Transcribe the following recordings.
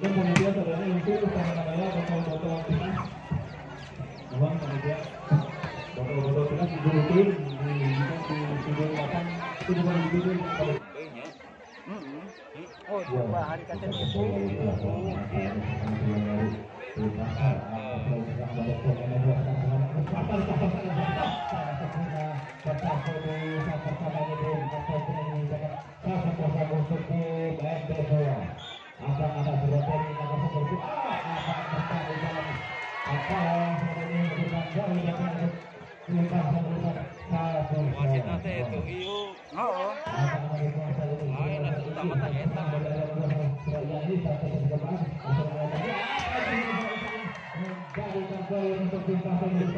Dan kemudian saudara di di itu pada Oh, hari. Wasit nanti itu iyo. Oh, Lain lah utama tanya eta.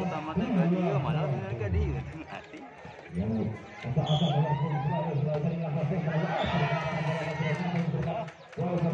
Utama tanya iyo malah di hati.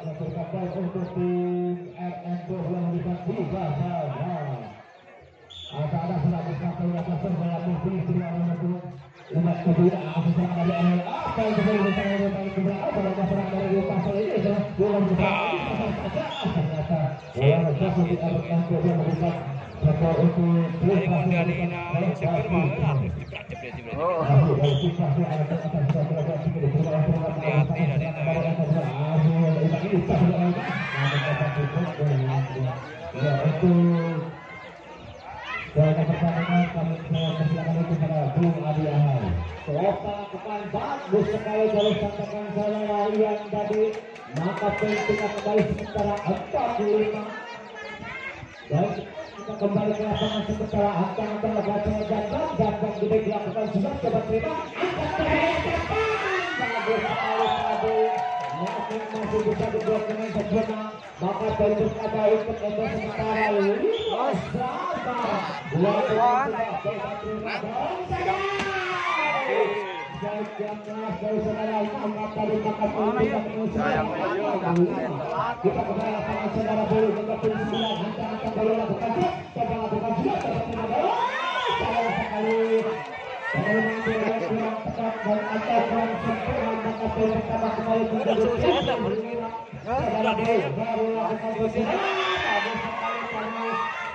terjadi melakukan baik untuk tim RN yang memberikan tiga saja. Ada seratus satu yang besar dalam nomor dua. Umat kedua aku serang dari awal. Apa yang terjadi di sana dari kedua? Apa yang serang dari pasal ini? Di oh. Ya, dan pertandingan kami saya persilakan itu pada Bung Adi Ahai. Kota depan bagus sekali kalau sampaikan saya yang tadi maka pentingnya kembali sementara 45 dan kita kembali ke lapangan sementara angka antara bacanya ganda ganda gede dilakukan sudah coba terima. Terakhir masih bisa dibuat dengan maka ada untuk sementara. Dua poin dan Baik yang keras dari saudara angkat tadi maka penting kita kembali lapangan saudara ke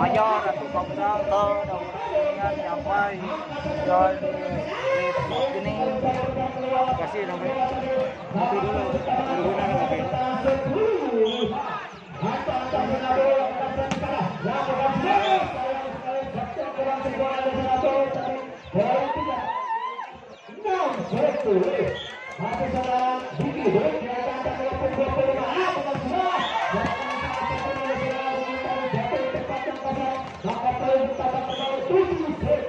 Mayor atau bangsa atau dengan sampai dan ini Kasih namanya. Nanti dulu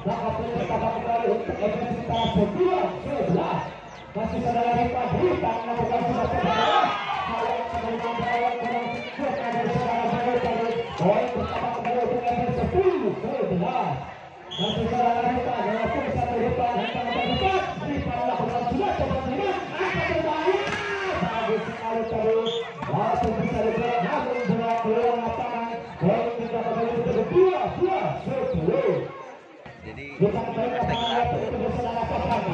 Maka poin pertama kembali untuk sementara berdua sebelas masih saudara Rifan Rifan melakukan sudah saudara Sayang menerima bola kurang sempurna dari saudara Bayu tadi poin pertama kembali untuk level 10 11 masih saudara satu hentak mempercepat Rifan melakukan sudah coba terima angkat berbahaya bagus sekali tadi walaupun bisa dibilang namun bola keluar lapangan poin kita kembali untuk dua dua sepuluh Saudara Papan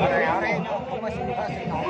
Are-are nyo masih dikasih no.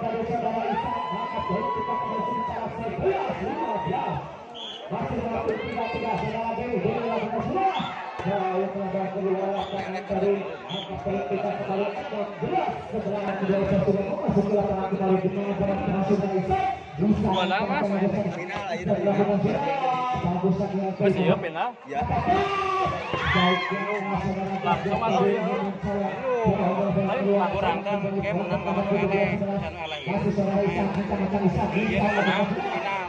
Masih ya final? Ya. Langsung masuk ya. Tapi kurang kan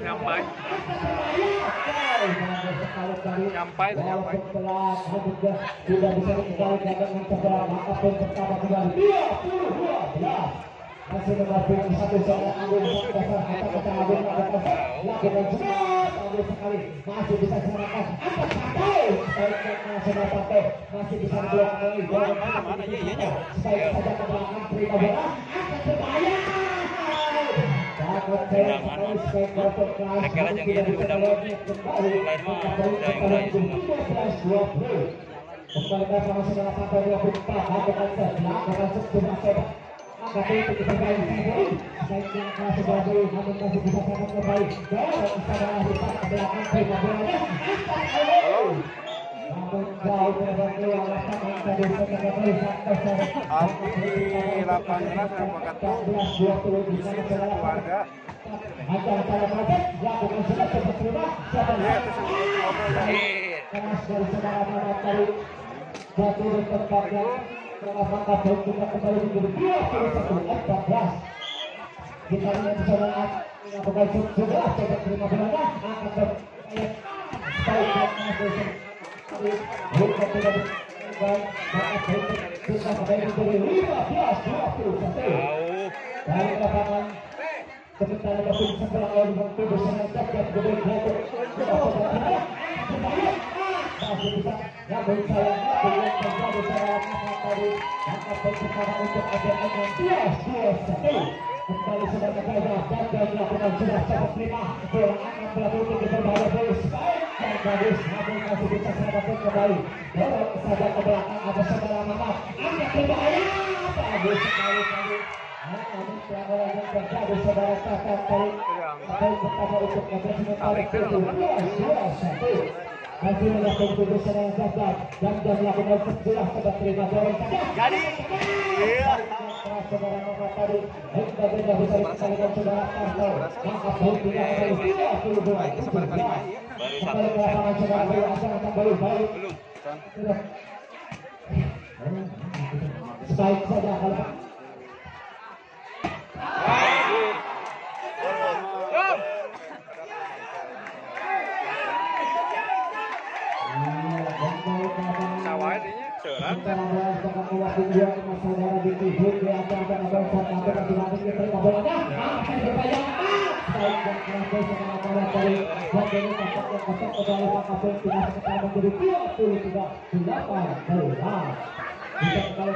Nyampai. Nyampai tuh nyampai. Tidak bisa dikembali dengan sebelah maka poin pertama kembali 22 masih satu seorang Agung dasar kata-kata Agung lakukan lakukan cepat Agung sekali masih bisa sebaiknya nasional pantai masih bisa Mana ya iya saja ke belakang terima bola berbahaya Dapat saya sekali sebaik untuk kelas Mereka lah yang di undang kembali Lain mah udah yang udah itu semua. 13 20 Kembali ke sama saudara pantai 24 lakukan set lakukan set cuma sepak tapi itu kita kembali sini baiknya kelas sebagai namun masih bisa sangat kembali dan saudara lipat ke belakang terima bolanya namun jauh terbang keluar lapangan tadi setelah kembali sampai sore Api 18 merupakan 14 20 di terima siapa Ya, kita kembali menjadi 21 14 kita lihat terima bola kita kembali menjadi 15 21 jauh. dari lapangan sebentar lagi sebelah lawan waktu bersama Cacat Gede Gatot masih bisa namun saya belum terjadi saya tadi angkat poin pertama untuk ADN yang sudah terima bola bagus namun masih bisa selamatkan kembali. Dorong saja ke belakang ada saudara Mamat angkat berbahaya bagus sekali tadi namun pelanggaran yang terjadi saudara Cacat tadi poin pertama untuk ADN sementara dua dua satu Masih melakukan tubuh serangan gagal dan dia melakukan sebelah sudah terima dorong saja. Jadi, iya. Saudara Mama tadi, Hingga bisa dikembalikan saudara. Maka tidak baru satu belum baik saja Kita akan saya kembali 22. Kembali ke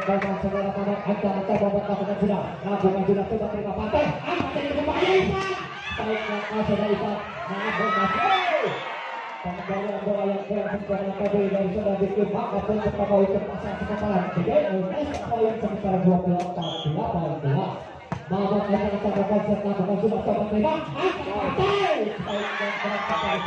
lapangan saudara Bayu Hasan akan Bayu Bayu. Belum. Can. Sudah. Baik saja kalau Yup. Sawah ini serat. Pengendalian bola yang bikin maka pun kita mau terpaksa kesalahan tiga LS poin sekitar 28 18 Mama kata kata kata serta kata sudah terima angkat partai